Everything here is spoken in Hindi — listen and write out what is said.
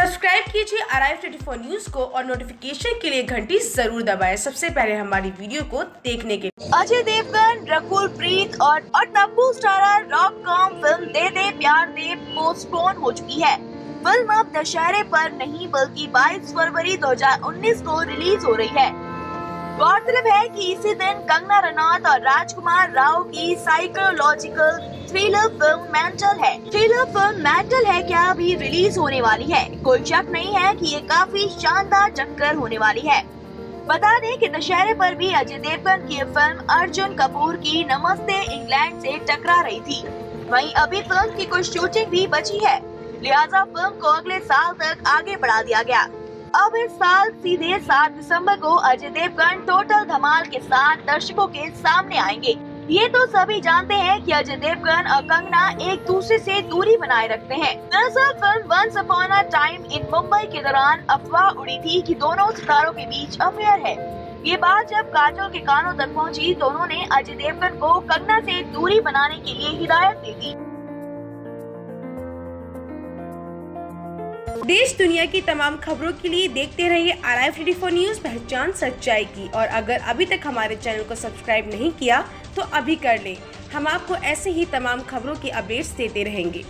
सब्सक्राइब कीजिए आर आई न्यूज़ को और नोटिफिकेशन के लिए घंटी ज़रूर दबाए। सबसे पहले हमारी वीडियो को देखने के अजय देवगन, रकुल प्रीत और Tabu starrer rom com film De De, Pyaar De postpone हो चुकी है। फ़िल्म अब दशहरे पर नहीं, बल्कि 22 फरवरी 2019 को रिलीज़ हो रही है। गौरतलब है कि इसी दिन कंगना रनौत और राजकुमार राव की साइकोलॉजिकल थ्रिलर फ़िल्म मेंटल है। थ्रिलर फ़िल्म मेंटल है क्या अभी रिलीज़ होने वाली है? कोई शक नहीं है कि ये काफ़ी शानदार चक्कर होने वाली है। बता दें कि दशहरे पर भी अजय देवगन की फ़िल्म अर्जुन कपूर की नमस्ते इंग्लैंड से टकरा रही थी। वहीं अभी फ़िल्म की कुछ शूटिंग भी बची है। लिहाजा फ़िल्म को अगले साल तक आगे बढ़ा दिया गया। अब इस साल सीधे सात दिसंबर को अजय देवगन टोटल धमाल के साथ दर्शकों के सामने आएँगे। ये तो सभी जानते हैं कि अजय देवगन और कंगना एक दूसरे से दूरी बनाए रखते हैं। दरअसल film once upon a time in Mumbai के दौरान अफवाह उड़ी थी कि दोनों सितारों के बीच अफेयर है। ये बात जब काजल के कानों तक पहुँची तो उन्होंने अजय देवगन को कंगना से दूरी बनाने के लिए हिदायत दे दी। देश दुनिया की तमाम खबरों के लिए देखते रहिए R I T four news पहचान सच्चाई की। और अगर अभी तक हमारे चैनल को सब्सक्राइब नहीं किया तो अभी कर ले। हम आपको ऐसे ही तमाम खबरों की अपडेट्स देते रहेंगे।